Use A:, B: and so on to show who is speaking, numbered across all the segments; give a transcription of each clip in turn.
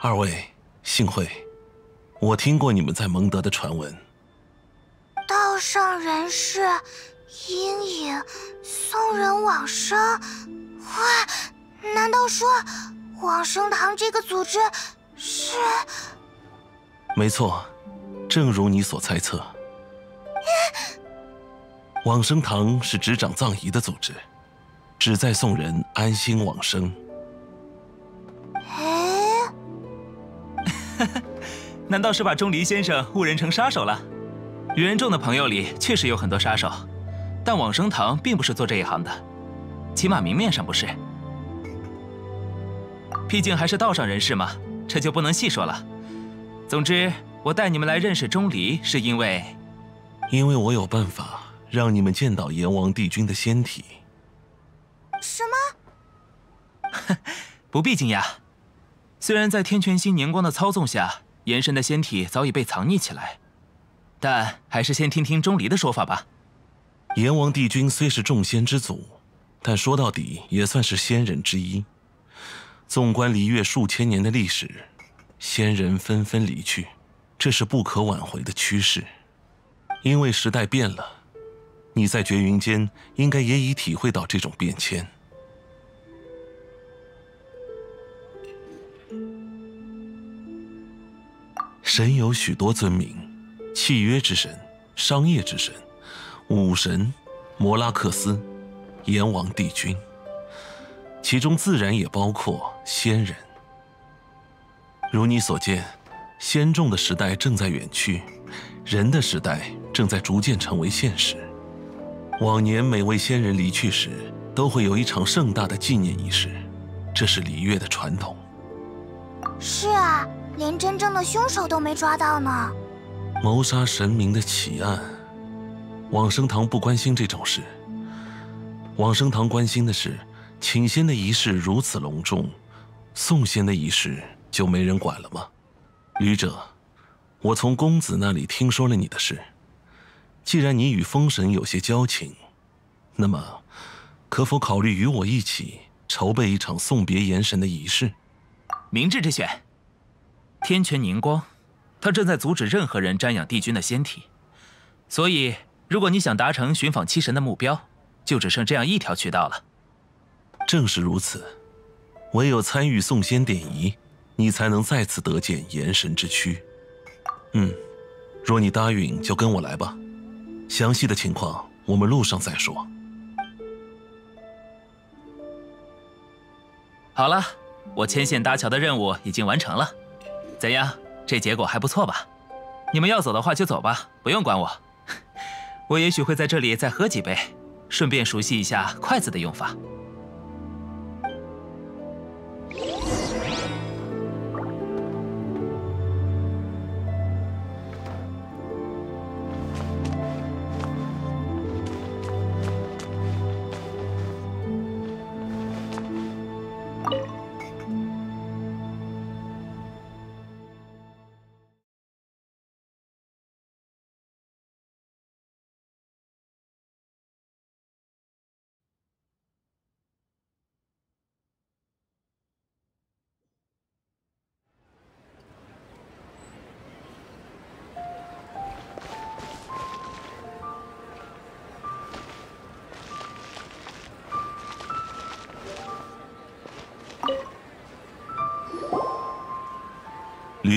A: 二位幸会，我听过你们在蒙德的传闻。
B: 道上人士，阴影送人往生。哇，难道说往生堂这个组织是？
A: 没错，正如你所猜测。往生堂是执掌葬仪的组织，旨在送人安心往生。
C: 难道是把钟离先生误认成杀手了？余仁众的朋友里确实有很多杀手，但往生堂并不是做这一行的，起码明面上不是。毕竟还是道上人士嘛，这就不能细说了。总之，我带你们来认识钟离，是因为，
A: 因为我有办法让你们见到阎王帝君的仙体。
B: 什么？
C: 不必惊讶。虽然在天泉星年光的操纵下，炎神的仙体早已被藏匿起来，但还是先听听钟离的说法吧。
A: 阎王帝君虽是众仙之祖，但说到底也算是仙人之一。纵观离月数千年的历史，仙人纷纷离去，这是不可挽回的趋势。因为时代变了，你在绝云间应该也已体会到这种变迁。神有许多尊名，契约之神、商业之神、武神、摩拉克斯、阎王帝君，其中自然也包括仙人。如你所见，仙众的时代正在远去，人的时代正在逐渐成为现实。往年每位仙人离去时，都会有一场盛大的纪念仪式，这是璃月的传统。
B: 是啊，连真正的凶手都没抓到呢。
A: 谋杀神明的奇案，往生堂不关心这种事。往生堂关心的是，请仙的仪式如此隆重，送仙的仪式就没人管了吗？旅者，我从公子那里听说了你的事。既然你与风神有些交情，那么，可否考虑与我一起筹备一场送别炎神的仪式？
C: 明智之选。天泉凝光，他正在阻止任何人瞻仰帝君的仙体，所以，如果你想达成寻访七神的目标，就只剩这样一条渠道了。
A: 正是如此，唯有参与送仙典仪，你才能再次得见炎神之躯。嗯，若你答应，就跟我来吧。详细的情况我们路上再说。
C: 好了，我牵线搭桥的任务已经完成了，怎样？这结果还不错吧？你们要走的话就走吧，不用管我。我也许会在这里再喝几杯，顺便熟悉一下筷子的用法。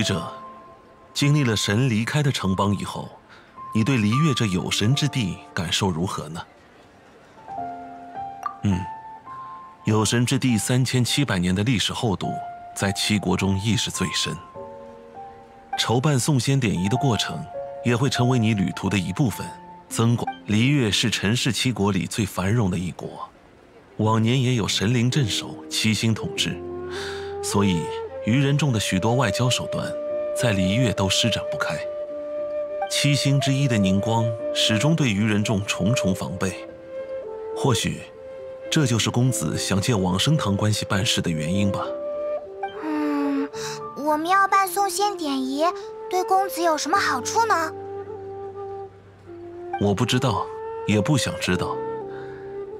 A: 旅者，经历了神离开的城邦以后，你对离月这有神之地感受如何呢？嗯，有神之地三千七百年的历史厚度，在七国中亦是最深。筹办送仙典仪的过程，也会成为你旅途的一部分，增广。离月是陈氏七国里最繁荣的一国，往年也有神灵镇守，七星统治，所以。愚人众的许多外交手段，在璃月都施展不开。七星之一的宁光始终对愚人众重重防备。或许，这就是公子想借往生堂关系办事的原因吧。
B: 嗯，我们要办送仙典仪，对公子有什么好处呢？
A: 我不知道，也不想知道。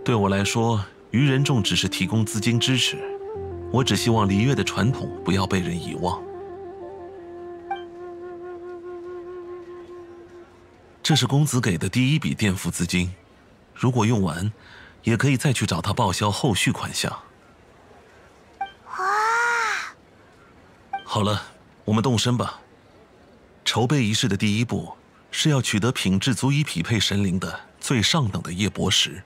A: 对我来说，愚人众只是提供资金支持。我只希望璃月的传统不要被人遗忘。这是公子给的第一笔垫付资金。如果用完也可以再去找他报销后续款项。
B: 哇！
A: 好了我们动身吧。筹备仪式的第一步是要取得品质足以匹配神灵的最上等的夜泊石。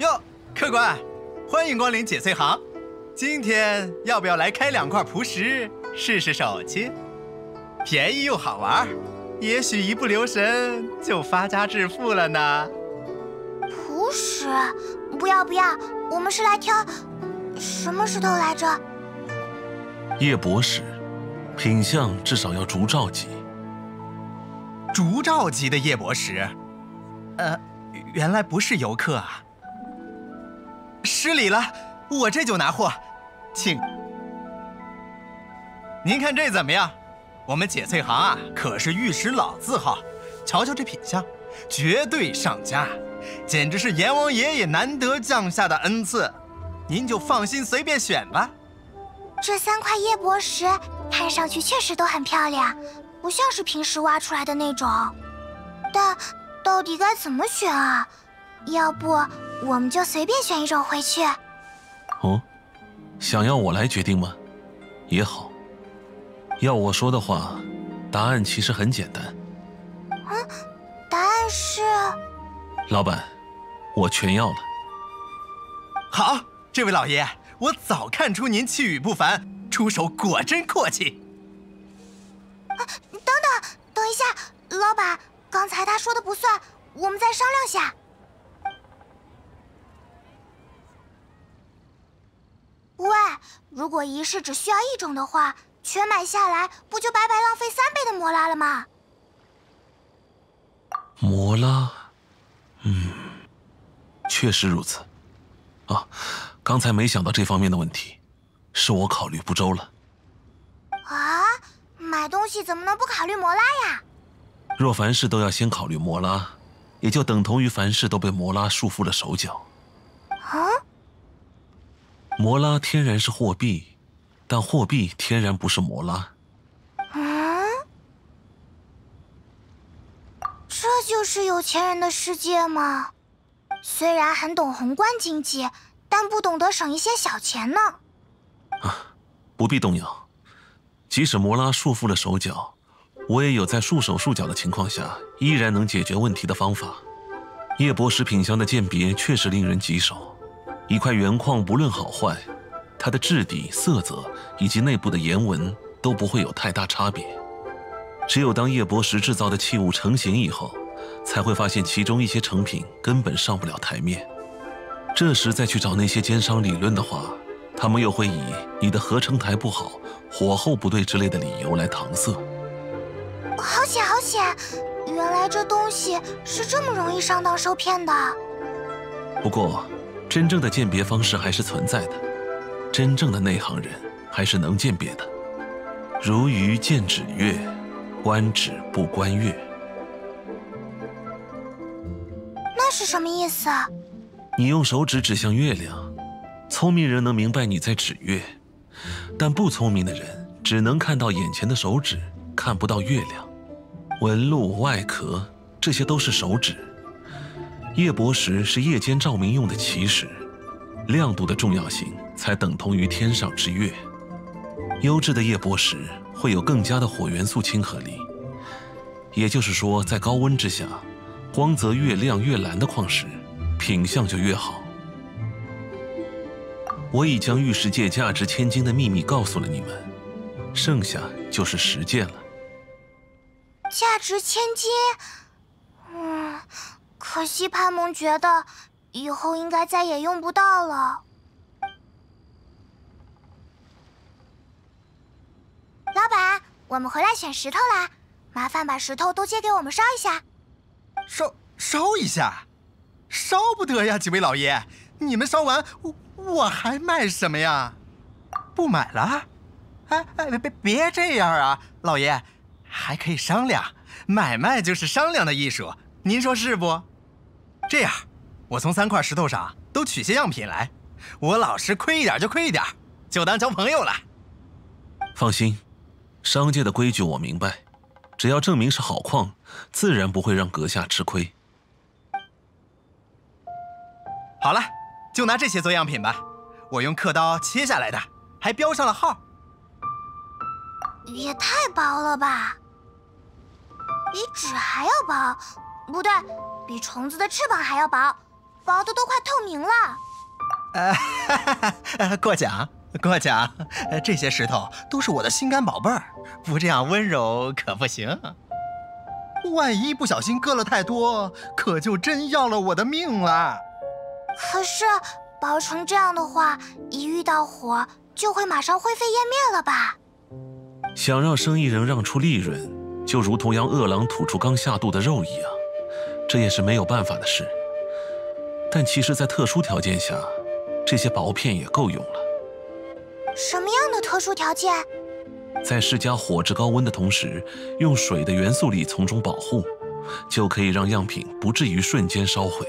D: 哟，客官，欢迎光临解翠行。今天要不要来开两块蒲石试试手气？便宜又好玩，也许一不留神就发家致富了呢。
B: 蒲石？不要不要，我们是来挑什么石头来着？
A: 夜泊石，品相至少要竹兆级。
D: 竹兆级的夜泊石？呃，原来不是游客啊。失礼了，我这就拿货，请。您看这怎么样？我们解翠行啊，可是玉石老字号，瞧瞧这品相，绝对上佳，简直是阎王爷爷难得降下的恩赐。您就放心随便选吧。
B: 这三块夜泊石看上去确实都很漂亮，不像是平时挖出来的那种。但到底该怎么选啊？要不我们就随便选一种回去。
A: 哦，想要我来决定吗？也好。要我说的话，答案其实很简单。
B: 嗯，答案是。
A: 老板，我全要了。
D: 好，这位老爷，我早看出您气宇不凡，出手果真阔气。
B: 啊，等等，等一下，老板，刚才他说的不算，我们再商量下。喂，如果仪式只需要一种的话，全买下来不就白白浪费三倍的摩拉了吗？
A: 摩拉，嗯，确实如此。啊，刚才没想到这方面的问题，是我考虑不周了。
B: 啊，买东西怎么能不考虑摩拉呀？
A: 若凡事都要先考虑摩拉，也就等同于凡事都被摩拉束缚了手脚。
B: 啊？
A: 摩拉天然是货币，但货币天然不是摩拉。
B: 嗯，这就是有钱人的世界吗？虽然很懂宏观经济，但不懂得省一些小钱呢。
A: 啊，不必动摇。即使摩拉束缚了手脚，我也有在束手束脚的情况下依然能解决问题的方法。夜泊食品相的鉴别确实令人棘手。一块原矿不论好坏，它的质地、色泽以及内部的岩纹都不会有太大差别。只有当叶博石制造的器物成型以后，才会发现其中一些成品根本上不了台面。这时再去找那些奸商理论的话，他们又会以你的合成台不好、火候不对之类的理由来搪塞。
B: 好险，好险！原来这东西是这么容易上当受骗的。
A: 不过。真正的鉴别方式还是存在的，真正的内行人还是能鉴别的。如鱼见指月，观指不观月。
B: 那是什么意思啊？
A: 你用手指指向月亮，聪明人能明白你在指月，但不聪明的人只能看到眼前的手指，看不到月亮。纹路、外壳，这些都是手指。夜泊石是夜间照明用的奇石，亮度的重要性才等同于天上之月。优质的夜泊石会有更加的火元素亲和力，也就是说，在高温之下，光泽越亮越蓝的矿石，品相就越好。我已将玉石界价值千金的秘密告诉了你们，剩下就是实践了。
B: 价值千金，嗯。可惜潘萌觉得以后应该再也用不到了。老板，我们回来选石头啦，麻烦把石头都借给我们烧一下。
D: 烧烧一下，烧不得呀！几位老爷，你们烧完，我我还卖什么呀？不买了？哎哎，别别这样啊，老爷，还可以商量，买卖就是商量的艺术，您说是不？这样，我从三块石头上都取些样品来，我老实亏一点就亏一点，就当交朋友了。
A: 放心。商界的规矩我明白，只要证明是好矿，自然不会让阁下吃亏。
D: 好了，就拿这些做样品吧，我用刻刀切下来的，还标上了号。
B: 也太薄了吧，比纸还要薄，不对，比虫子的翅膀还要薄，薄的都快透明了。
D: 呃，过奖。过奖，这些石头都是我的心肝宝贝儿，不这样温柔可不行。万一不小心割了太多，可就真要了我的命了。
B: 可是薄成这样的话，一遇到火就会马上灰飞烟灭了吧？
A: 想让生意人让出利润，就如同让饿狼吐出刚下肚的肉一样，这也是没有办法的事。但其实，在特殊条件下，这些薄片也够用了。
B: 什么样的特殊条件？
A: 在施加火之高温的同时，用水的元素力从中保护，就可以让样品不至于瞬间烧毁。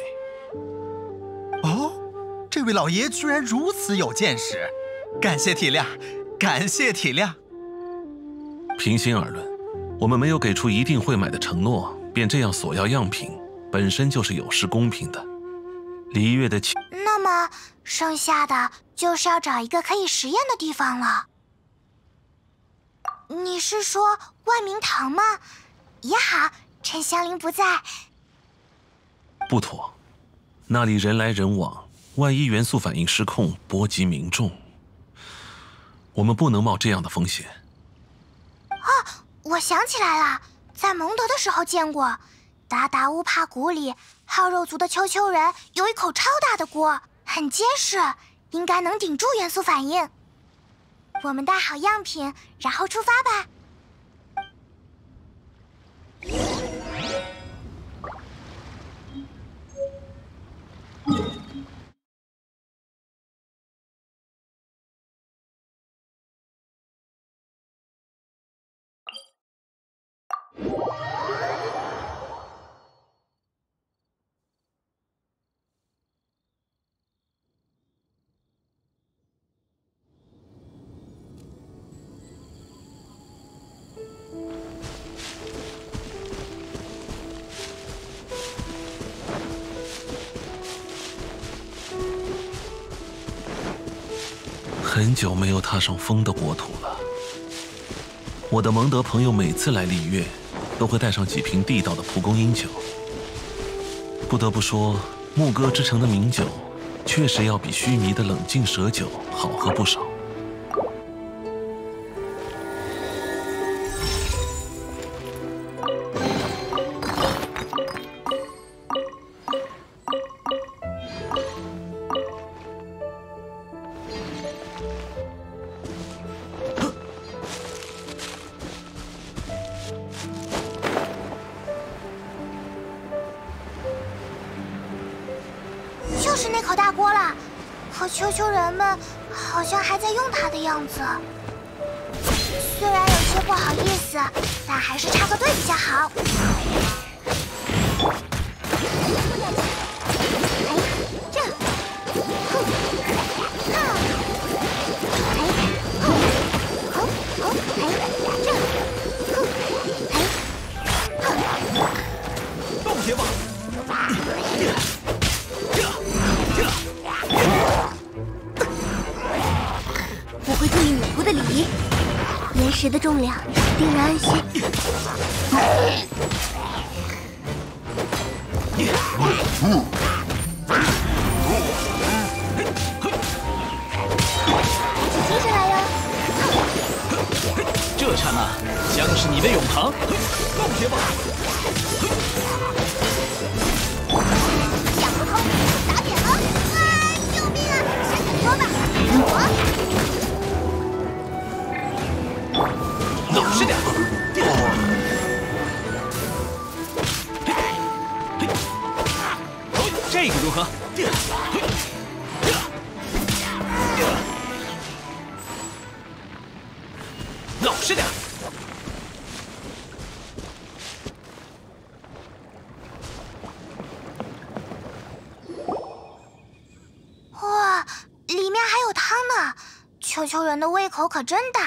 D: 哦，这位老爷居然如此有见识，感谢体谅，感谢体谅。
A: 平心而论，我们没有给出一定会买的承诺，便这样索要样品，本身就是有失公平的。璃月的情。
B: 那么剩下的就是要找一个可以实验的地方了。你是说万明堂吗？也好，趁香菱不在。
A: 不妥，那里人来人往，万一元素反应失控，波及民众，我们不能冒这样的风险。
B: 哦，我想起来了，在蒙德的时候见过。达达乌帕谷里，耗肉族的丘丘人有一口超大的锅，很结实，应该能顶住元素反应。我们带好样品，然后出发吧。
A: 很久没有踏上风的国土了。我的蒙德朋友每次来璃月，都会带上几瓶地道的蒲公英酒。不得不说，牧歌之城的名酒，确实要比须弥的冷静蛇酒好喝不少。
B: 的重量，令人安心。真的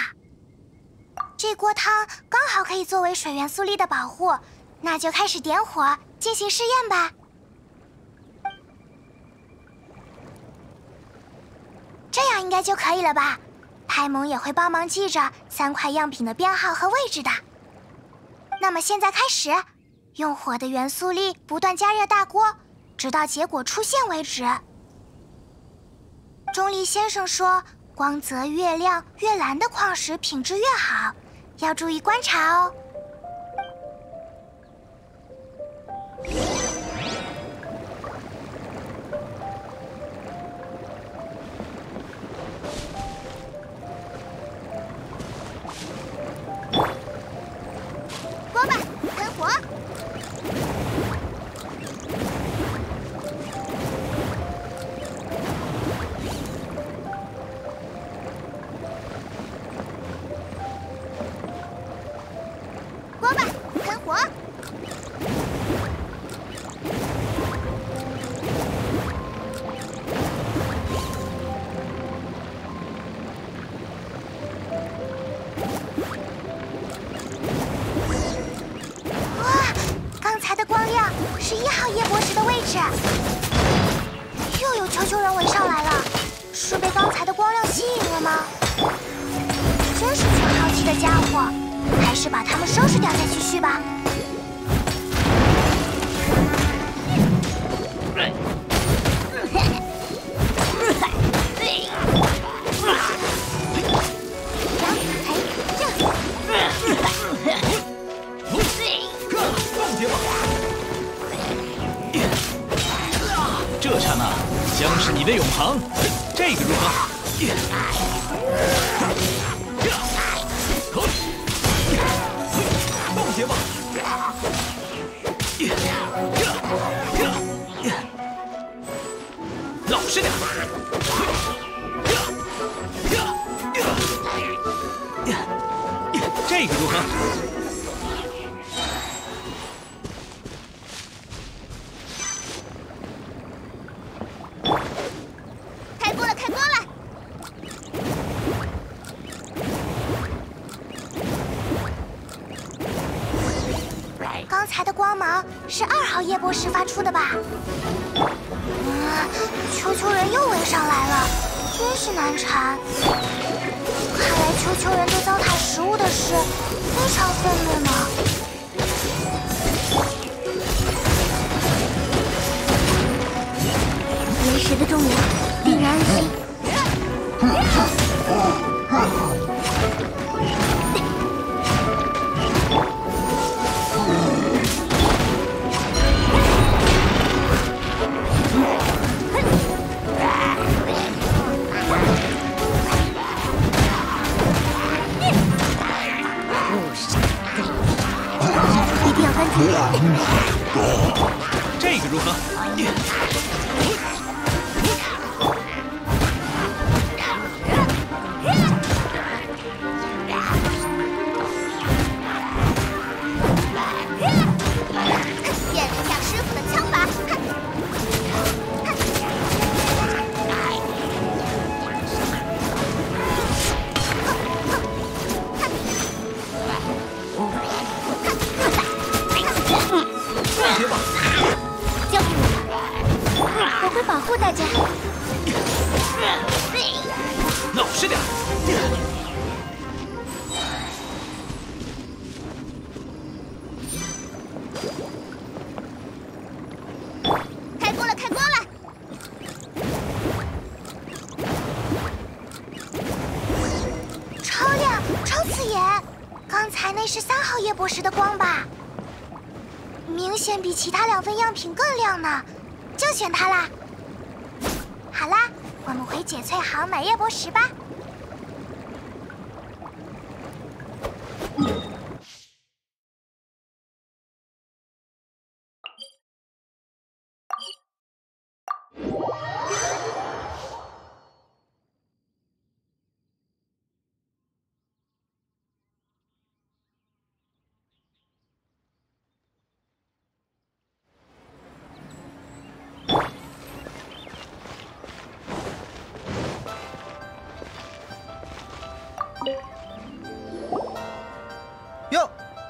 B: 这锅汤刚好可以作为水元素力的保护那就开始点火进行试验吧。这样应该就可以了吧？派蒙也会帮忙记着三块样品的编号和位置的。那么现在开始用火的元素力不断加热大锅直到结果出现为止。钟离先生说光泽越亮越蓝的矿石品质越好要注意观察哦。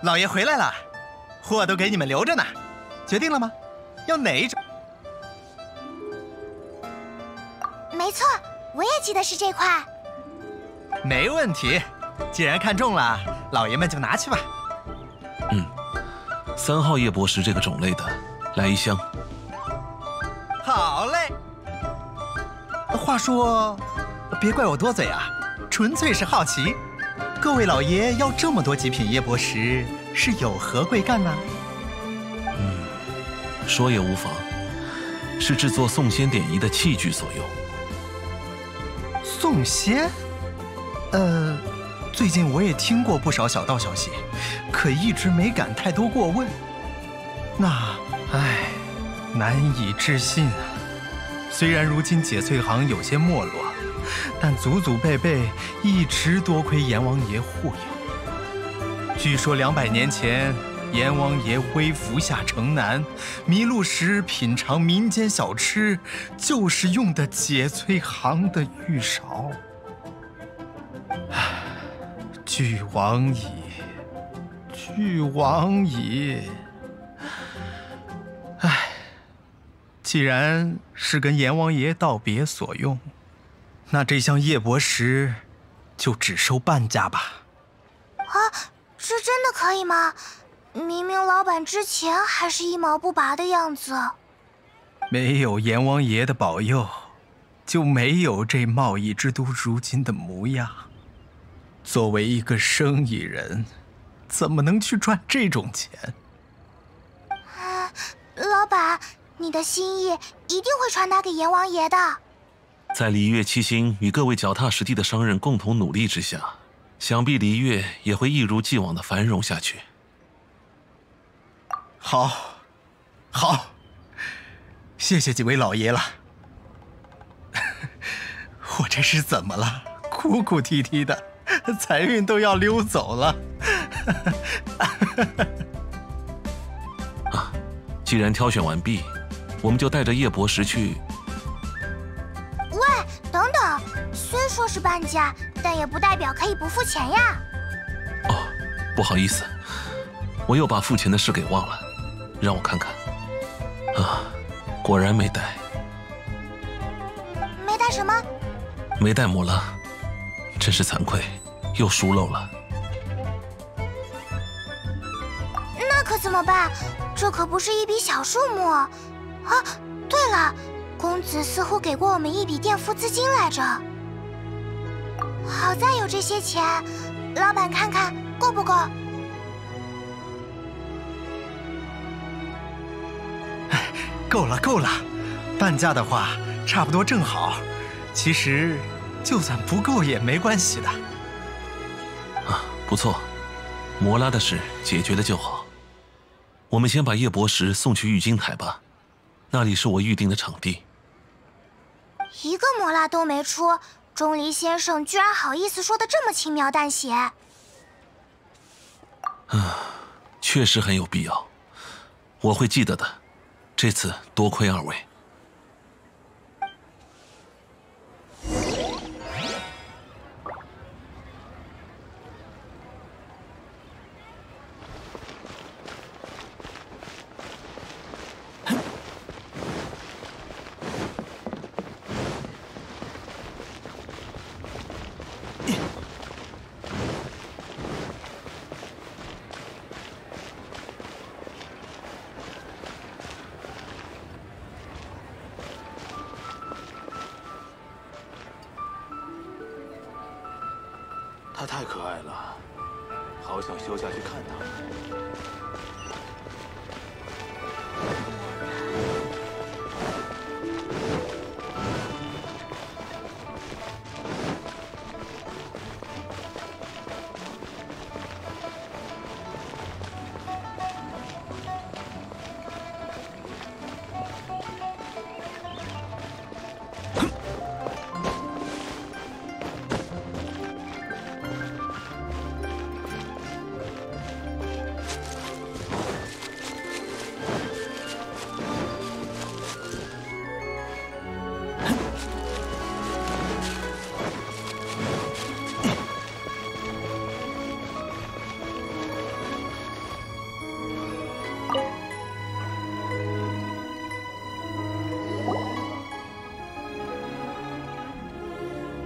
C: 老
D: 爷回来了，货都给你们留着呢。决定了吗？要哪一种？
B: 没错，我也记得是这块。
D: 没问题，既然看中了，老爷们就拿去吧。
A: 嗯，三号叶柏石这个种类的，来一箱。
D: 好嘞。话说，别怪我多嘴啊，纯粹是好奇，各位老爷要这么多极品夜泊石，是有何贵干呢？
A: 嗯，说也无妨，是制作送仙典仪的器具所用。
D: 送仙？呃，最近我也听过不少小道消息，可一直没敢太多过问。那，唉，难以置信啊。虽然如今解翠行有些没落，但祖祖辈辈一直多亏阎王爷护佑。据说两百年前，阎王爷微服下城南，迷路时品尝民间小吃，就是用的解翠行的玉勺。唉，俱往矣，俱往矣。唉。既然是跟阎王爷道别所用，那这箱夜泊石就只收半价吧。
B: 啊，这真的可以吗？明明老板之前还是一毛不拔的样子。
D: 没有阎王爷的保佑，就没有这贸易之都如今的模样。作为一个生意人，怎么能去赚这种钱？
B: 啊，老板。你的心意一定会传达给阎王爷的。
A: 在璃月七星与各位脚踏实地的商人共同努力之下，想必璃月也会一如既往的繁荣下去。
D: 好，好，谢谢几位老爷了。我这是怎么了？哭哭啼啼的，财运都要溜走了。
A: 啊，既然挑选完毕。我们就带着叶博石去。
B: 说是半价，但也不代表可以不付钱呀。
A: 哦，不好意思，我又把付钱的事给忘了。让我看看。啊，果然没带。
B: 没带什么？
A: 没带摩拉，真是惭愧，又疏漏了。
B: 那可怎么办？这可不是一笔小数目。啊，对了，公子似乎给过我们一笔垫付资金来着。好在有这些钱，老板看看够不够？
D: 够了够了，半价的话差不多正好。其实，就算不够也没关系的。
A: 啊，不错，摩拉的事解决了就好。我们先把叶博石送去玉京台吧。那里是我预定的场地。
B: 一个摩拉都没出，钟离先生居然好意思说的这么轻描淡写。
A: 嗯，确实很有必要，我会记得的。这次多亏二位。
E: 他太可爱了，好想休假去看他。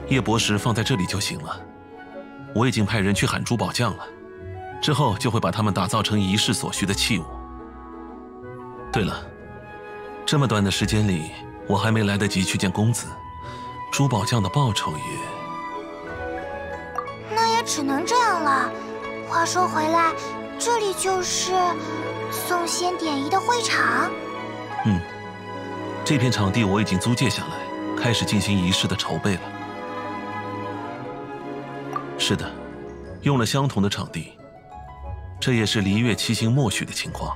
A: 叶博士放在这里就行了。我已经派人去喊珠宝匠了，之后就会把他们打造成仪式所需的器物。对了，这么短的时间里，我还没来得及去见公子，珠宝匠的报酬也……
B: 那也只能这样了。话说回来，这里就是送仙典仪的会场。
A: 嗯，这片场地我已经租借下来，开始进行仪式的筹备了。是的，用了相同的场地，这也是离月七星默许的情况。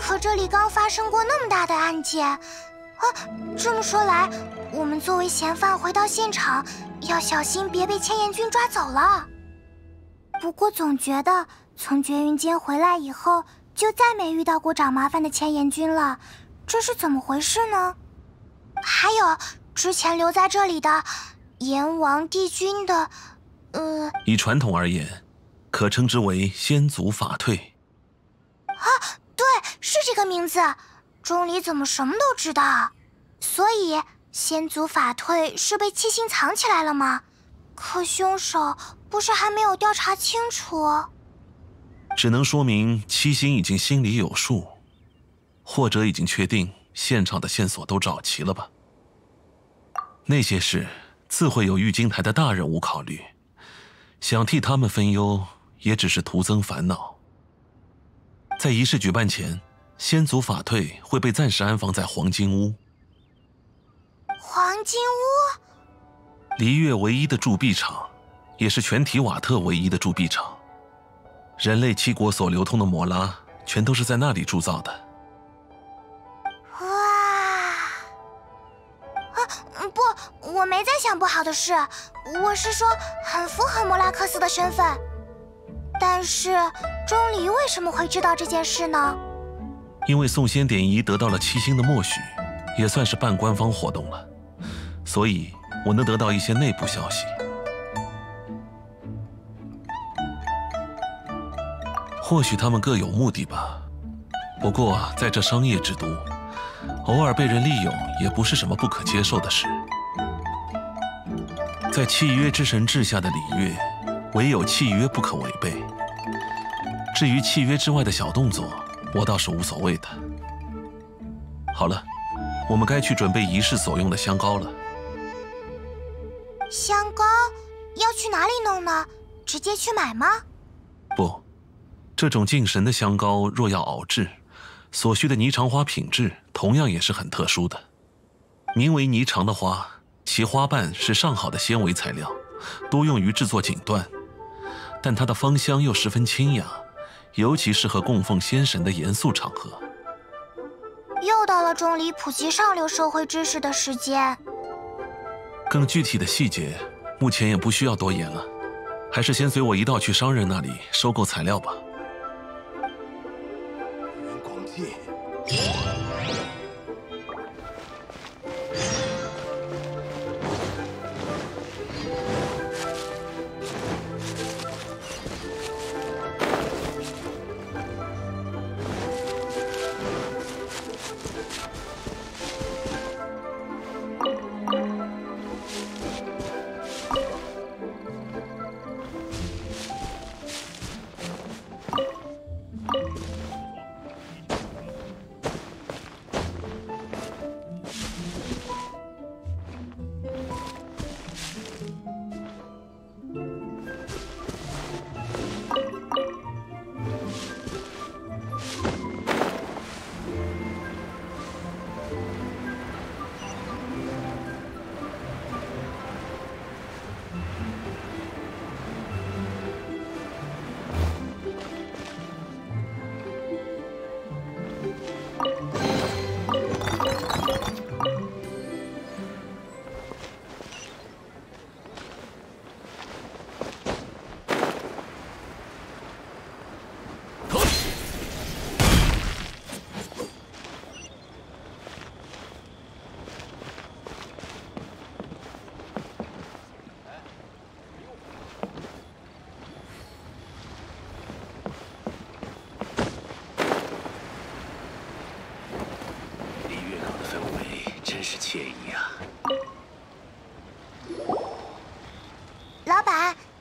B: 可这里刚发生过那么大的案件，啊，这么说来，我们作为嫌犯回到现场，要小心别被千岩君抓走了。不过总觉得从绝云间回来以后，就再没遇到过找麻烦的千岩君了，这是怎么回事呢？还有之前留在这里的阎王帝君的，呃，
A: 以传统而言，可称之为先祖法退。
B: 啊，对，是这个名字。钟离怎么什么都知道？所以先祖法退是被七星藏起来了吗？可凶手。不是还没有调查清楚，
A: 只能说明七星已经心里有数，或者已经确定现场的线索都找齐了吧。那些事自会有玉京台的大人物考虑，想替他们分忧也只是徒增烦恼。在仪式举办前，先祖法退会被暂时安放在黄金屋。
B: 黄金屋，
A: 璃月唯一的铸币厂。也是全体瓦特唯一的铸币厂，人类七国所流通的摩拉全都是在那里铸造的。
B: 我没在想不好的事，我是说很符合莫拉克斯的身份。但是钟离为什么会知道这件事呢？
A: 因为宋仙典仪得到了七星的默许，也算是半官方活动了，所以我能得到一些内部消息。或许他们各有目的吧，不过在这商业之都，偶尔被人利用也不是什么不可接受的事。在契约之神治下的礼乐，唯有契约不可违背。至于契约之外的小动作，我倒是无所谓的。好了，我们该去准备仪式所用的香膏了。
B: 香膏要去哪里弄呢？直接去买吗？
A: 不。这种敬神的香膏，若要熬制，所需的霓裳花品质同样也是很特殊的。名为霓裳的花，其花瓣是上好的纤维材料，多用于制作锦缎，但它的芳香又十分清雅，尤其适合供奉仙神的严肃场合。
B: 又到了钟离普及上流社会知识的时间。
A: 更具体的细节，目前也不需要多言了，还是先随我一道去商人那里收购材料吧。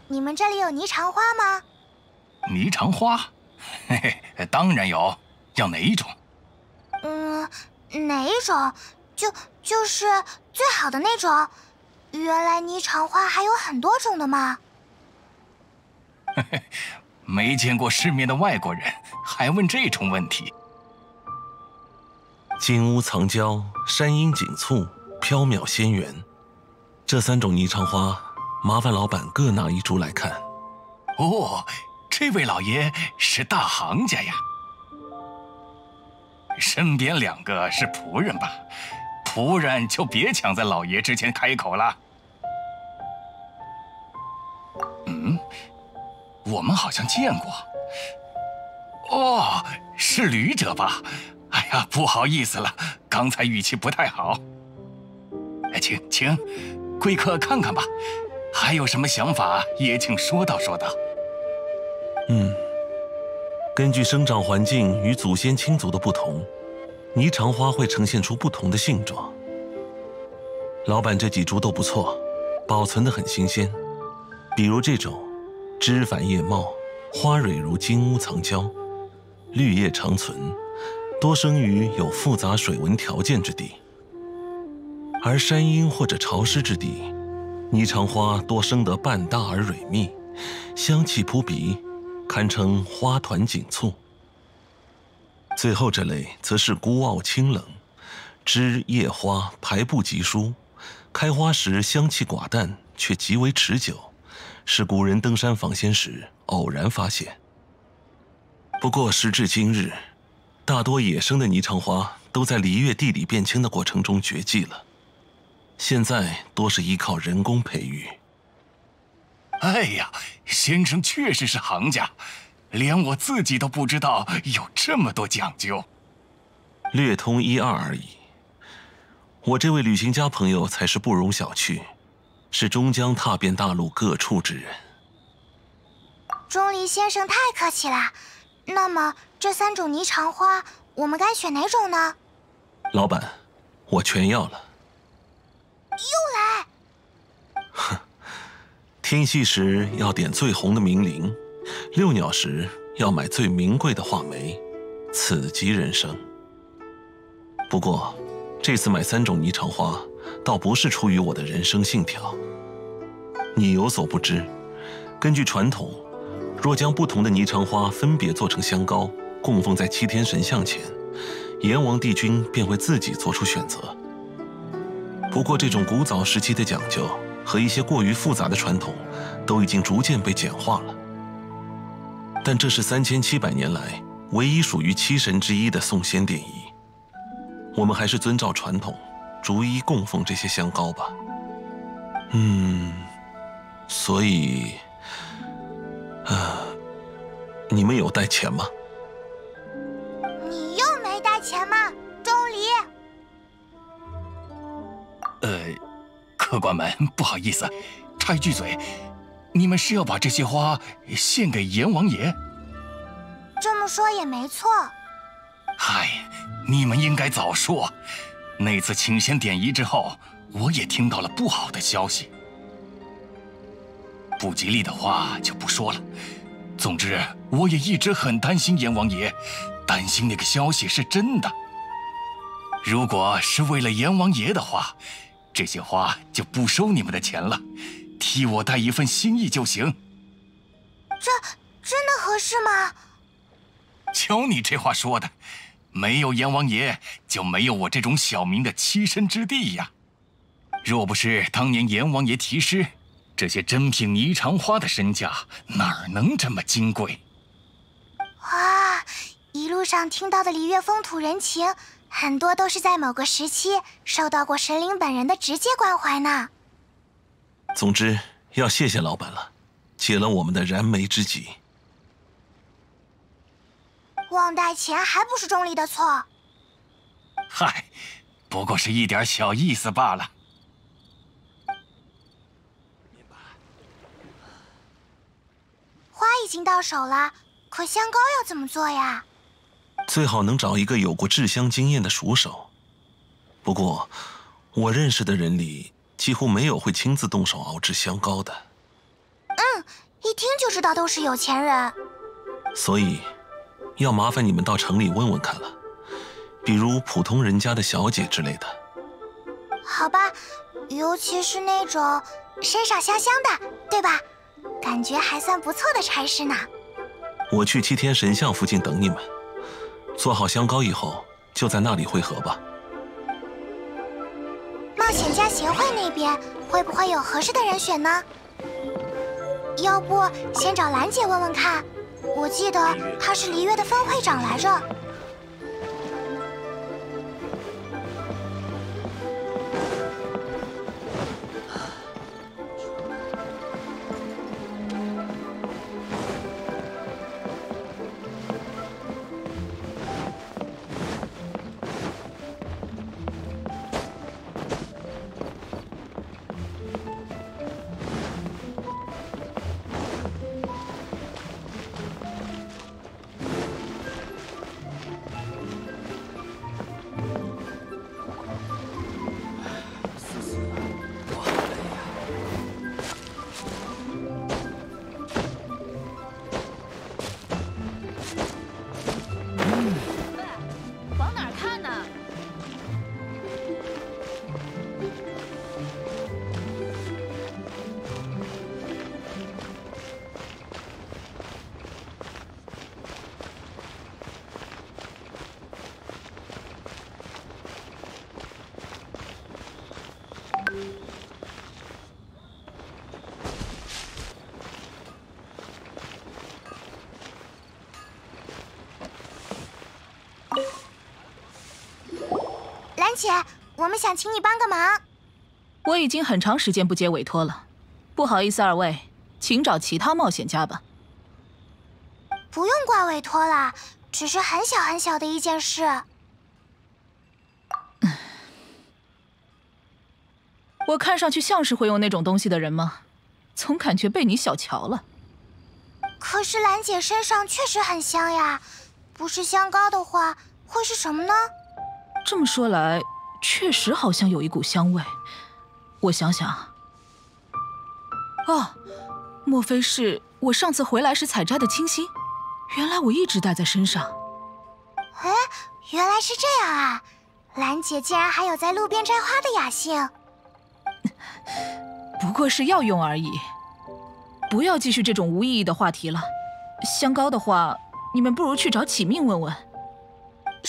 B: 你们这里有霓裳花吗？
F: 霓裳花，嘿嘿，当然有。要哪一种？
B: 嗯，哪一种？就就是最好的那种。原来霓裳花还有很多种的吗？
F: 嘿嘿，没见过世面的外国人还问这种问题。
A: 金屋藏娇、山阴锦簇、缥缈仙缘，这三种霓裳花，麻烦老板各拿一株来看。
F: 哦，这位老爷是大行家呀。身边两个是仆人吧？仆人就别抢在老爷之前开口了。嗯，我们好像见过。哦，是旅者吧？哎呀，不好意思了，刚才语气不太好。哎，请请，贵客看看吧，还有什么想法也请说道说道。
A: 嗯。根据生长环境与祖先亲族的不同，霓裳花会呈现出不同的性状。老板这几株都不错，保存的很新鲜。比如这种，枝繁叶茂，花蕊如金屋藏娇，绿叶长存，多生于有复杂水文条件之地。而山阴或者潮湿之地，霓裳花多生得半大而蕊密，香气扑鼻。堪称花团锦簇。最后这类则是孤傲清冷，枝叶花排布极疏，开花时香气寡淡却极为持久，是古人登山访仙时偶然发现。不过时至今日，大多野生的霓裳花都在离越地理变迁的过程中绝迹了，现在多是依靠人工培育。
F: 哎呀，先生确实是行家，连我自己都不知道有这么多讲究。
A: 略通一二而已。我这位旅行家朋友才是不容小觑，是终将踏遍大陆各处之人。
B: 钟离先生太客气了。那么这三种霓裳花，我们该选哪种呢？
A: 老板，我全要了。
B: 又来。
A: 哼。听戏时要点最红的名伶，遛鸟时要买最名贵的画眉，此即人生。不过，这次买三种霓裳花，倒不是出于我的人生信条。你有所不知，根据传统，若将不同的霓裳花分别做成香膏，供奉在七天神像前，阎王帝君便会自己做出选择。不过，这种古早时期的讲究。和一些过于复杂的传统，都已经逐渐被简化了。但这是三千七百年来唯一属于七神之一的送仙典仪，我们还是遵照传统，逐一供奉这些香膏吧。嗯，所以，啊，你们有带钱吗？
F: 呃。客官们，不好意思，插一句嘴，你们是要把这些花献给阎王爷？
B: 这么说也没错。
F: 嗨，你们应该早说。那次请仙点仪之后，我也听到了不好的消息。不吉利的话就不说了。总之，我也一直很担心阎王爷，担心那个消息是真的。如果是为了阎王爷的话。这些花就不收你们的钱了，替我带一份心意就行。
B: 这真的合适吗？
F: 瞧你这话说的，没有阎王爷，就没有我这种小民的栖身之地呀。若不是当年阎王爷题诗，这些珍品霓裳花的身价哪能这么金贵？
B: 哇，一路上听到的礼乐风土人情。很多都是在某个时期受到过神灵本人的直接关怀呢。
A: 总之，要谢谢老板了，解了我们的燃眉之急。
B: 忘带钱还不是钟离的错。
F: 嗨，不过是一点小意思罢了。
B: 花已经到手了，可香膏要怎么做呀？
A: 最好能找一个有过制香经验的熟手。不过，我认识的人里几乎没有会亲自动手熬制香膏的。
B: 嗯，一听就知道都是有钱人。
A: 所以，要麻烦你们到城里问问看了，比如普通人家的小姐之类的。
B: 好吧，尤其是那种身上香香的，对吧？感觉还算不错的差事呢。
A: 我去七天神像附近等你们，做好香膏以后，就在那里汇合吧。
B: 冒险家协会那边会不会有合适的人选呢？要不先找兰姐问问看，我记得她是璃月的分会长来着。兰姐，我们想请你帮个忙。
G: 我已经很长时间不接委托了，不好意思，二位，请找其他冒险家吧。
B: 不用挂委托了，只是很小很小的一件事。
G: 我看上去像是会用那种东西的人吗？总感觉被你小瞧了。
B: 可是兰姐身上确实很香呀，不是香膏的话，会是什么呢？
G: 这么说来，确实好像有一股香味。我想想，哦，莫非是我上次回来时采摘的清新？原来我一直带在身上。
B: 哎，原来是这样啊！兰姐竟然还有在路边摘花的雅兴。
G: 不过是药用而已。不要继续这种无意义的话题了。香膏的话，你们不如去找启命问问。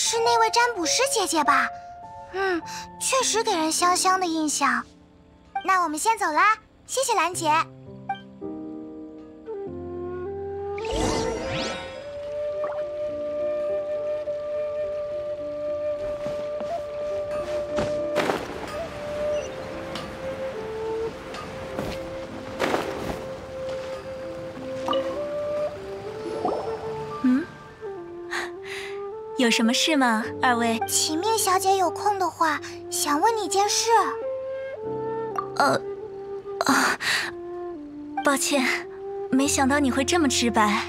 B: 是那位占卜师姐姐吧？嗯，确实给人香香的印象。那我们先走啦，谢谢兰姐。
H: 有什么事吗，二位？
B: 启命小姐有空的话，想问你件事。
H: 呃，啊，抱歉，没想到你会这么直白。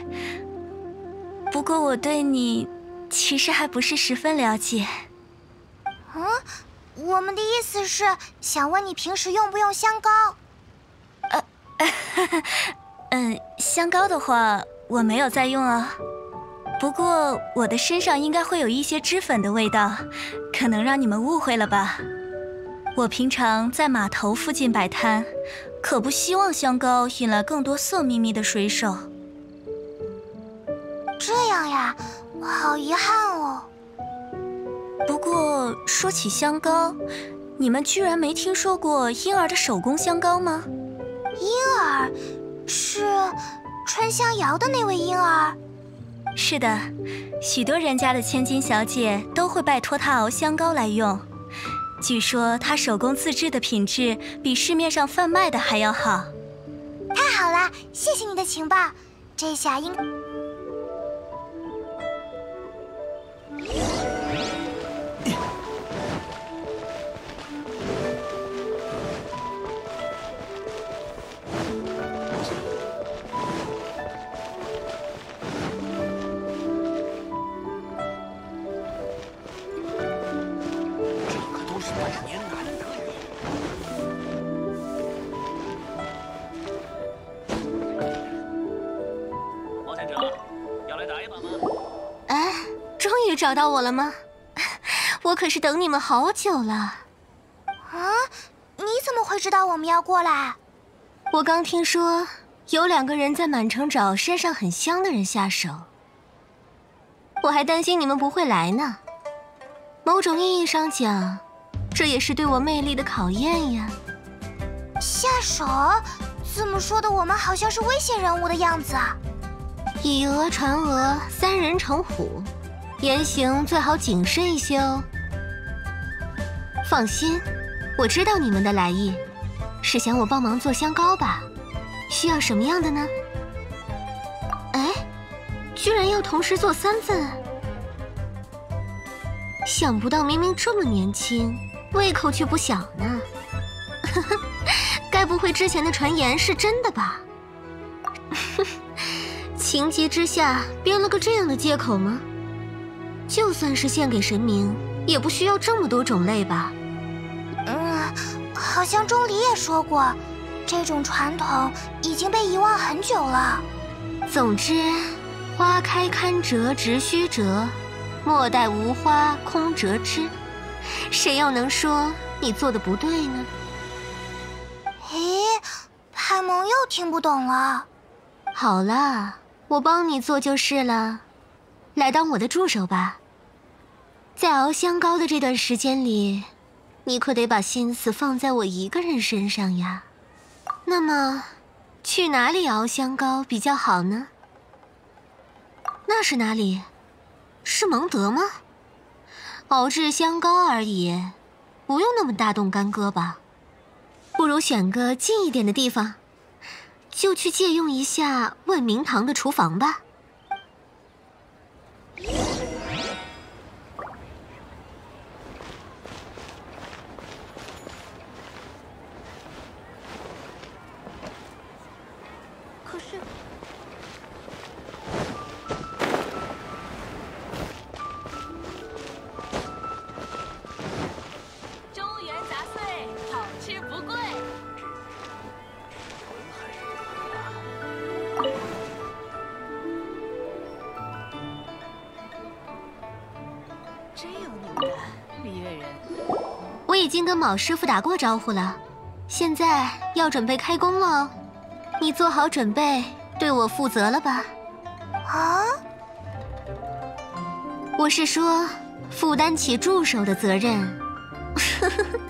H: 不过我对你其实还不是十分了解。
B: 嗯，我们的意思是想问你平时用不用香膏？
H: 呃 嗯，香膏的话我没有在用啊。不过我的身上应该会有一些脂粉的味道，可能让你们误会了吧。我平常在码头附近摆摊，可不希望香膏引来更多色眯眯的水手。
B: 这样呀，好遗憾哦。
H: 不过说起香膏，你们居然没听说过婴儿的手工香膏吗？
B: 婴儿，是春香瑶的那位婴儿。
H: 是的，许多人家的千金小姐都会拜托她熬香膏来用。据说她手工自制的品质比市面上贩卖的还要好。
B: 太好了，谢谢你的情报，这下应。
I: 找到我了吗？我可是等你们好久了。
B: 啊，你怎么会知道我们要过来？
I: 我刚听说有两个人在满城找身上很香的人下手，我还担心你们不会来呢。某种意义上讲，这也是对我魅力的考验呀。
B: 下手？怎么说的？我们好像是危险人物的样子啊！
I: 以讹传讹，三人成虎，言行最好谨慎一些哦。放心，我知道你们的来意，是想我帮忙做香膏吧？需要什么样的呢？哎，居然要同时做三份，想不到明明这么年轻，胃口却不小呢。呵呵。该不会之前的传言是真的吧？情急之下编了个这样的借口吗？就算是献给神明，也不需要这么多种类吧？
B: 嗯，好像钟离也说过，这种传统已经被遗忘很久了。
I: 总之，花开堪折直须折，莫待无花空折枝。谁又能说你做的不对呢？
B: 咦，派蒙又听不懂了。
I: 好了，我帮你做就是了，来当我的助手吧。在熬香膏的这段时间里，你可得把心思放在我一个人身上呀。那么，去哪里熬香膏比较好呢？那是哪里？是蒙德吗？熬制香膏而已，不用那么大动干戈吧。不如选个近一点的地方，就去借用一下万明堂的厨房吧。已经跟卯师傅打过招呼了，现在要准备开工了，你做好准备，对我负责了吧？啊？我是说，负担起助手的责任。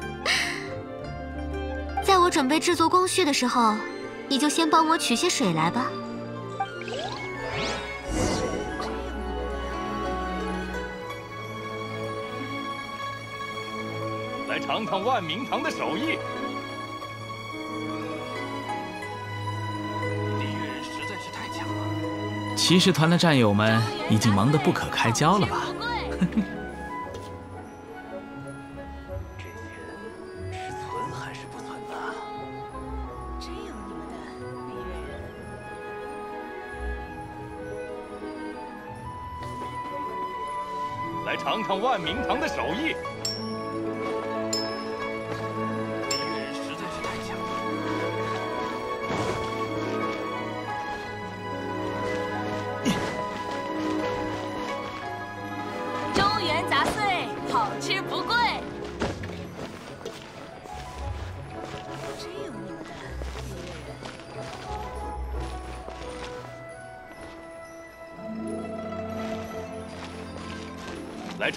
I: 在我准备制作工序的时候，你就先帮我取些水来吧。
J: 尝尝万明堂的手艺。
E: 地狱人实在是太强了。
C: 骑士团的战友们已经忙得不可开交了吧？
E: 这些是存还是不存呢？真有你们的人！
J: 来尝尝万明堂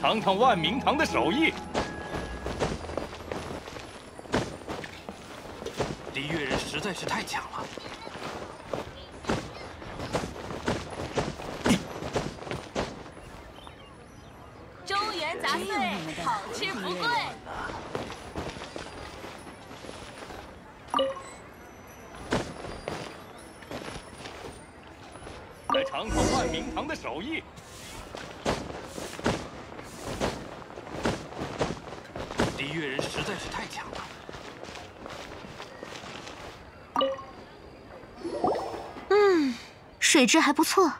J: 尝尝万明堂的手艺。
E: 李月人实在是太强了。
K: 中原杂碎，好吃不贵。
J: 来尝尝万明堂的手艺。
E: 月人实在是太强了。
I: 嗯，水质还不错。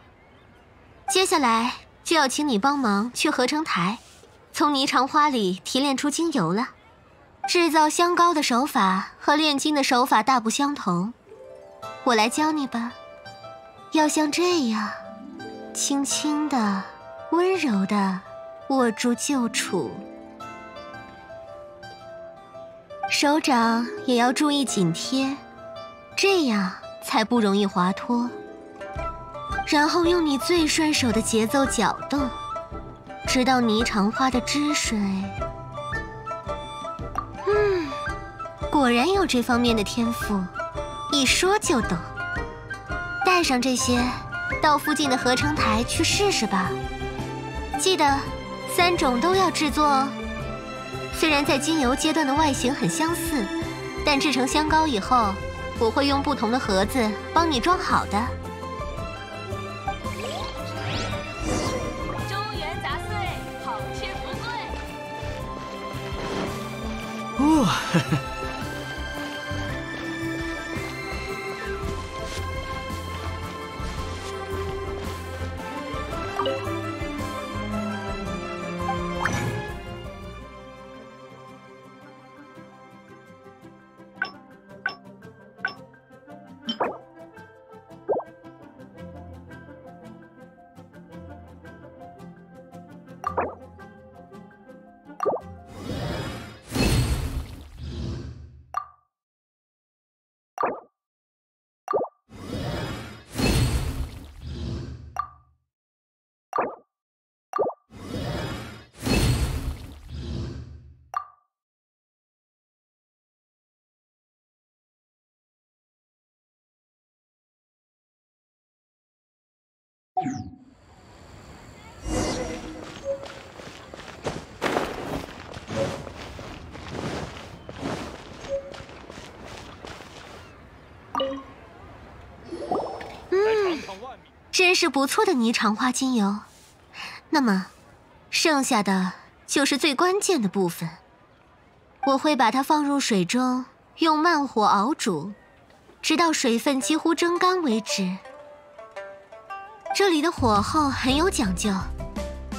I: 接下来就要请你帮忙去合成台，从霓裳花里提炼出精油了。制造香膏的手法和炼金的手法大不相同，我来教你吧。要像这样，轻轻的、温柔的握住旧处。手掌也要注意紧贴，这样才不容易滑脱。然后用你最顺手的节奏搅动，直到霓裳花的汁水。嗯，果然有这方面的天赋，一说就懂。带上这些，到附近的合成台去试试吧。记得，三种都要制作哦。虽然在精油阶段的外形很相似，但制成香膏以后，我会用不同的盒子帮你装好的。
K: 中原杂碎，好吃不贵。
D: 哦，
I: 嗯，真是不错的霓裳花精油。那么，剩下的就是最关键的部分。我会把它放入水中，用慢火熬煮，直到水分几乎蒸干为止。这里的火候很有讲究，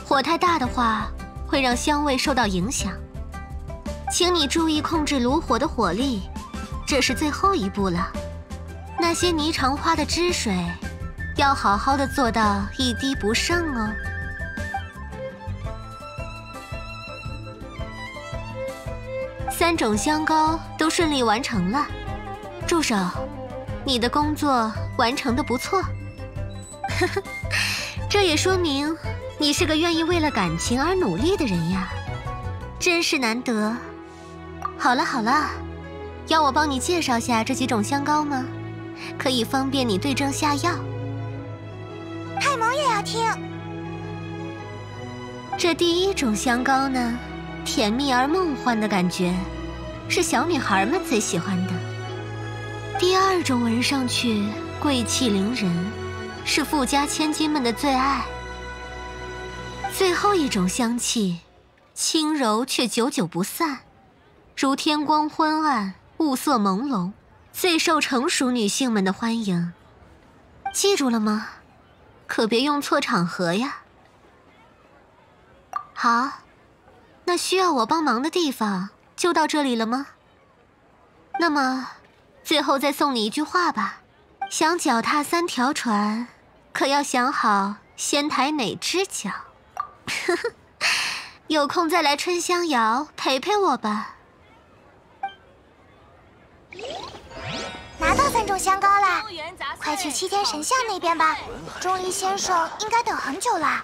I: 火太大的话会让香味受到影响。请你注意控制炉火的火力，这是最后一步了。那些霓裳花的汁水，要好好的做到一滴不剩哦。三种香膏都顺利完成了，助手，你的工作完成的不错。呵呵，这也说明你是个愿意为了感情而努力的人呀，真是难得。好了好了，要我帮你介绍下这几种香膏吗？可以方便你对症下药。
B: 派蒙也要听。
I: 这第一种香膏呢，甜蜜而梦幻的感觉，是小女孩们最喜欢的。第二种闻上去贵气凌人，是富家千金们的最爱。最后一种香气，轻柔却久久不散，如天光昏暗，雾色朦胧。最受成熟女性们的欢迎，记住了吗？可别用错场合呀。好，那需要我帮忙的地方就到这里了吗？那么，最后再送你一句话吧：想脚踏三条船，可要想好先抬哪只脚。有空再来春香窑陪陪我吧。
B: 拿到三种香膏了，快去七天神像那边吧。钟离先生应该等很久啦。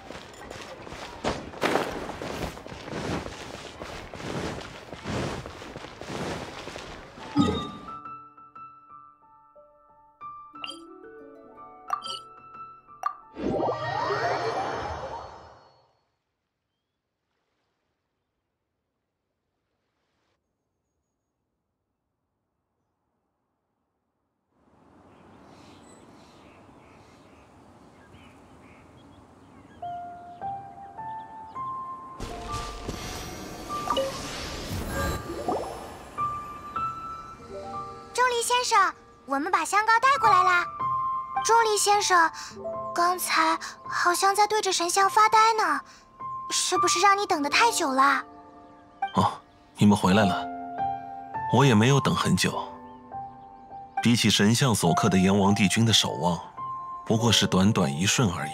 B: 把香膏带过来啦。钟离先生，刚才好像在对着神像发呆呢，是不是让你等得太久了？
A: 哦，你们回来了，我也没有等很久。比起神像所刻的阎王帝君的守望，不过是短短一瞬而已。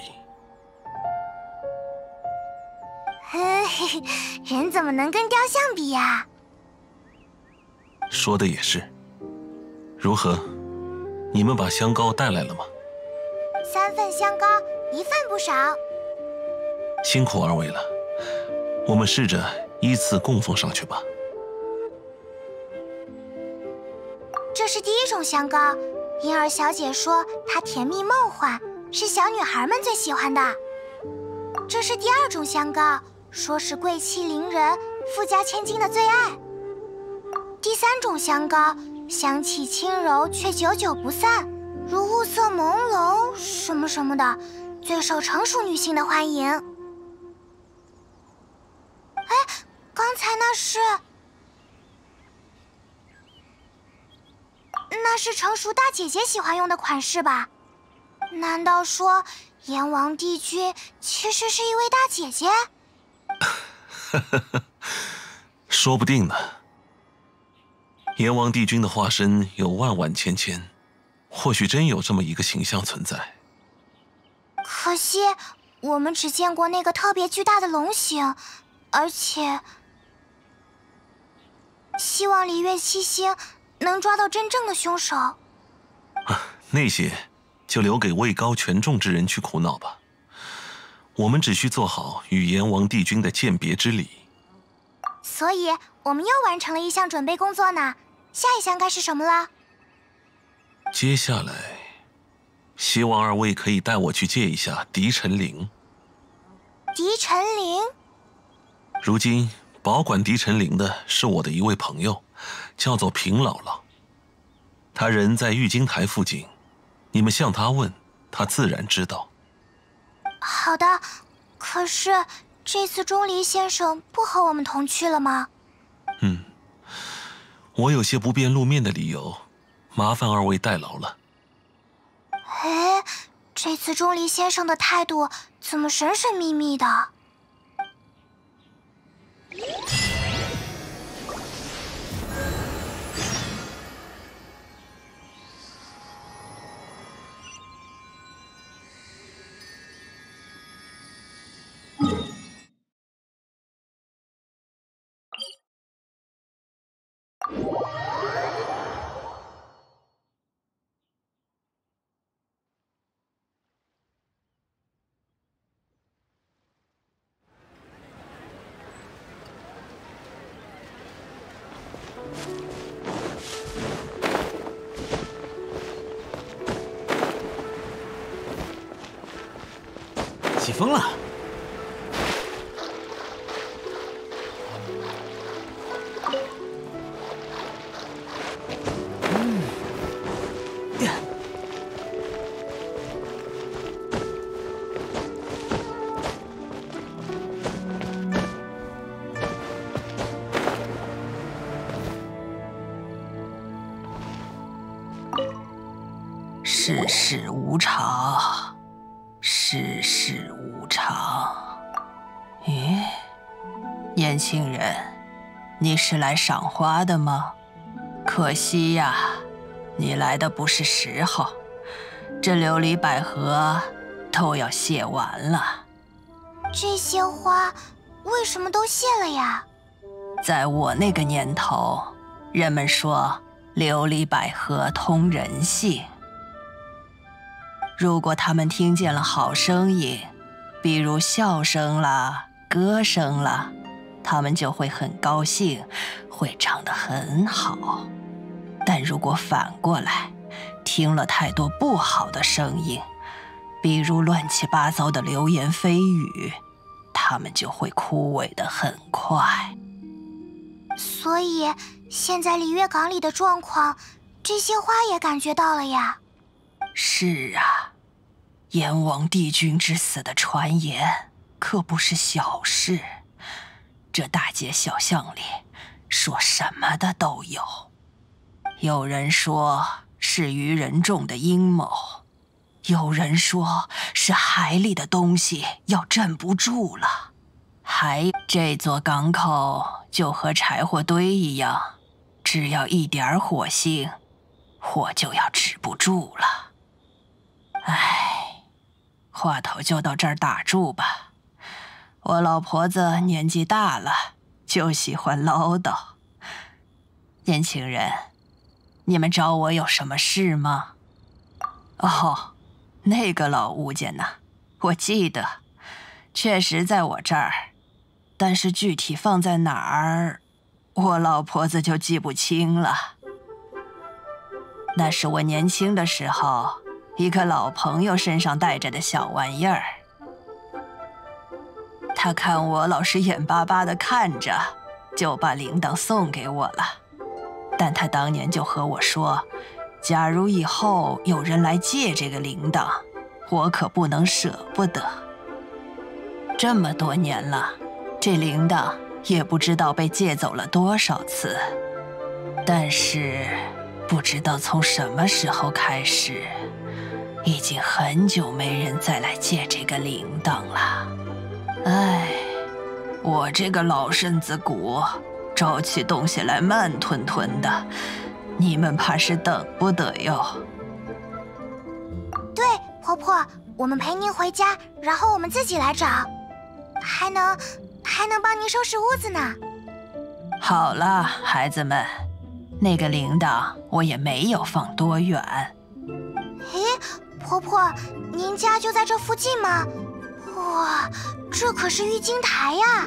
B: 嘿 人怎么能跟雕像比呀？
A: 说的也是。如何？你们把香膏带来了吗？
B: 三份香膏，一份不少。
A: 辛苦二位了，我们试着依次供奉上去吧。
B: 这是第一种香膏，银儿小姐说它甜蜜梦幻，是小女孩们最喜欢的。这是第二种香膏，说是贵气凌人、富家千金的最爱。第三种香膏，香气轻柔却久久不散，如雾色朦胧什么什么的，最受成熟女性的欢迎。哎，刚才那是？那是成熟大姐姐喜欢用的款式吧？难道说阎王帝君其实是一位大姐姐？
A: 说不定呢。阎王帝君的化身有万万千千，或许真有这么一个形象存在。
B: 可惜我们只见过那个特别巨大的龙形，而且希望璃月七星能抓到真正的凶手。啊，
A: 那些就留给位高权重之人去苦恼吧。我们只需做好与阎王帝君的鉴别之礼。
B: 所以，我们又完成了一项准备工作呢。下一项该是什么了？
A: 接下来，希望二位可以带我去借一下狄晨灵。
B: 狄晨灵。
A: 如今保管狄晨灵的是我的一位朋友，叫做平姥姥。他人在玉京台附近，你们向他问，他自然知道。
B: 好的，可是这次钟离先生不和我们同去了吗？
A: 嗯。我有些不便露面的理由，麻烦二位代劳了。
B: 哎，这次钟离先生的态度怎么神神秘秘的？
L: 疯了。
M: 你是来赏花的吗？可惜呀，你来的不是时候，这琉璃百合都要谢完了。
B: 这些花为什么都谢了呀？
M: 在我那个年头，人们说琉璃百合通人性。如果他们听见了好声音，比如笑声啦、歌声啦，他们就会很高兴，会长得很好。但如果反过来，听了太多不好的声音，比如乱七八糟的流言蜚语，他们就会枯萎得很快。
B: 所以，现在璃月港里的状况，这些花也感觉到了呀。
M: 是啊，阎王帝君之死的传言可不是小事，这大街小巷里说什么的都有。有人说是愚人众的阴谋，有人说是海里的东西要镇不住了，还这座港口就和柴火堆一样，只要一点火星，火就要止不住了。唉，话头就到这儿打住吧。我老婆子年纪大了，就喜欢唠叨。年轻人，你们找我有什么事吗？哦，那个老物件呢？我记得，确实在我这儿，但是具体放在哪儿，我老婆子就记不清了。那是我年轻的时候，一个老朋友身上带着的小玩意儿。他看我老是眼巴巴的看着，就把铃铛送给我了。但他当年就和我说，假如以后有人来借这个铃铛，我可不能舍不得。这么多年了，这铃铛也不知道被借走了多少次，但是不知道从什么时候开始，已经很久没人再来借这个铃铛了。唉，我这个老身子骨，找起东西来慢吞吞的，你们怕是等不得哟。
B: 对，婆婆，我们陪您回家，然后我们自己来找，还能还能帮您收拾屋子呢。
M: 好了，孩子们，那个铃铛我也没有放多远。
B: 咦，婆婆，您家就在这附近吗？哇，这可是玉金台呀，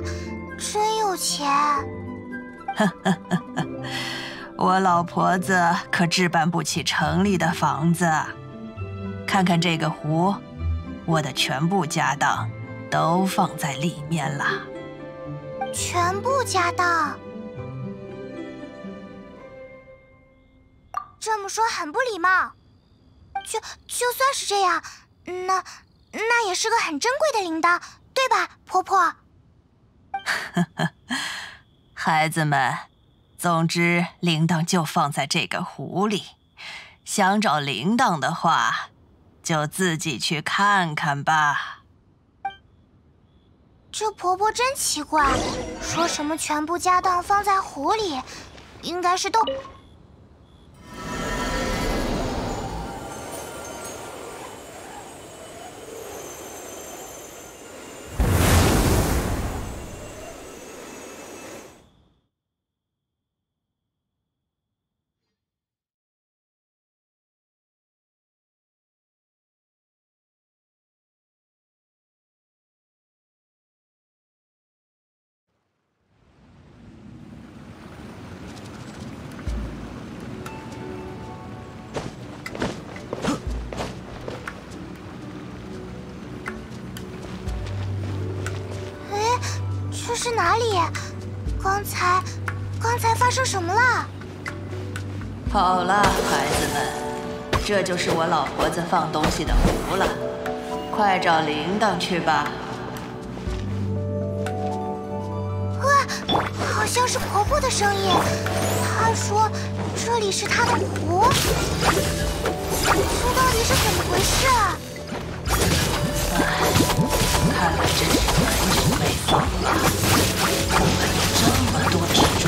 B: 真有钱！
M: 哈哈哈哈我老婆子可置办不起城里的房子。看看这个壶，我的全部家当都放在里面了。
B: 全部家当？这么说很不礼貌。就就算是这样，那……那也是个很珍贵的铃铛，对吧，婆婆？
M: 孩子们，总之铃铛就放在这个湖里。想找铃铛的话，就自己去看看吧。
B: 这婆婆真奇怪，说什么全部家当放在湖里，应该是都。刚才，刚才发生什么了？
M: 好了，孩子们，这就是我老婆子放东西的壶了。快找铃铛去吧。
B: 哇，好像是婆婆的声音。她说这里是她的壶，这到底是怎么回事啊？
M: 看来真是很久没放了，这么多蜘蛛。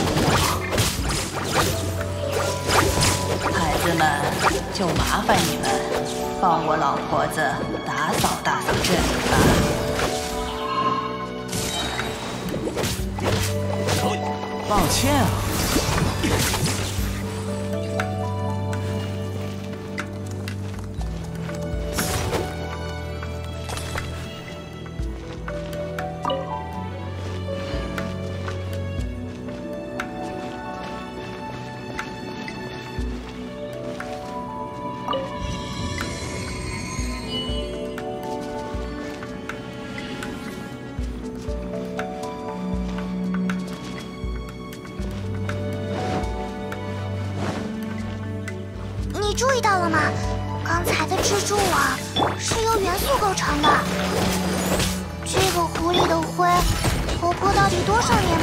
M: 孩子们，就麻烦你们帮我老婆子打扫打扫这里
L: 吧。抱歉啊。
B: 了吗？刚才的蜘蛛网是由元素构成的。这个壶里的灰，婆婆到底多少年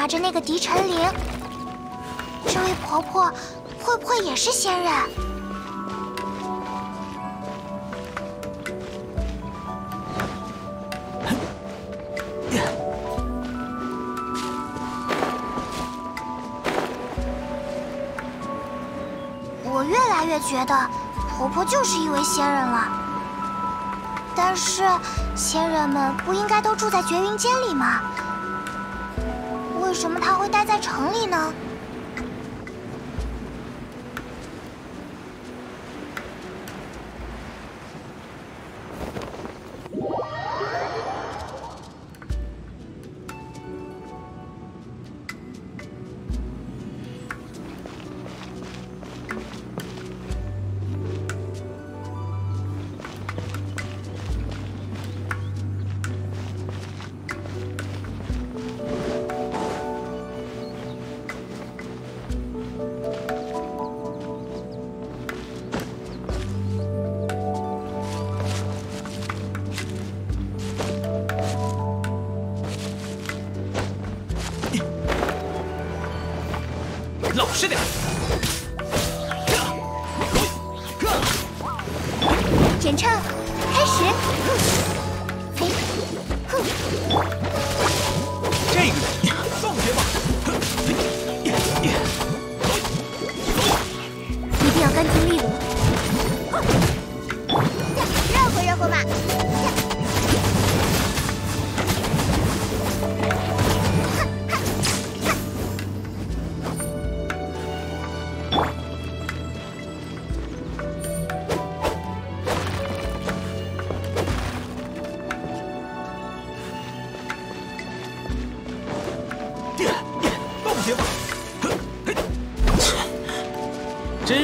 B: 拿着那个狄晨铃，这位婆婆会不会也是仙人？我越来越觉得婆婆就是一位仙人了。但是，仙人们不应该都住在绝云间里吗？在城里呢？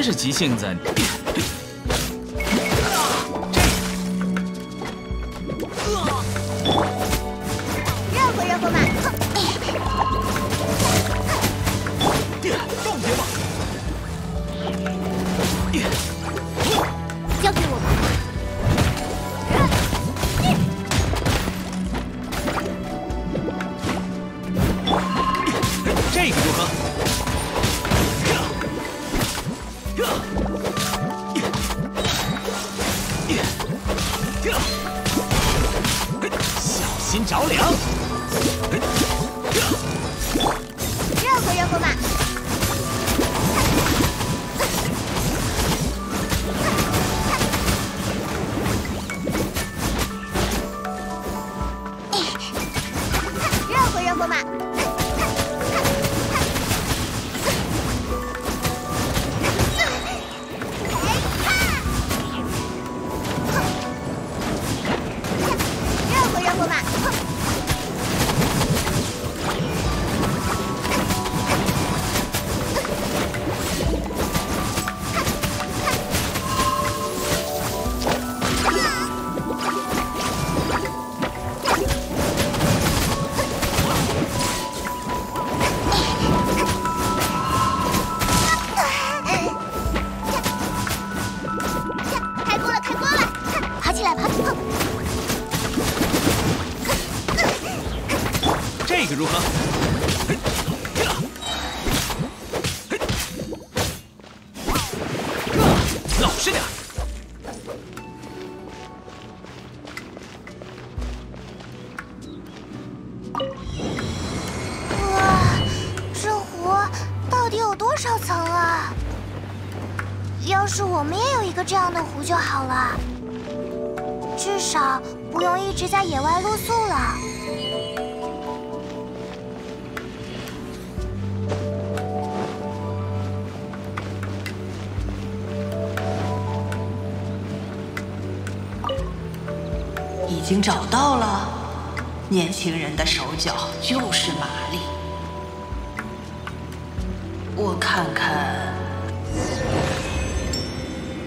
C: 是急性子。
B: 热乎热乎嘛！
M: 已经找到了，年轻人的手脚就是麻利。我看看，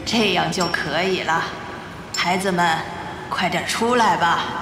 M: 这样就可以了。孩子们，快点出来吧！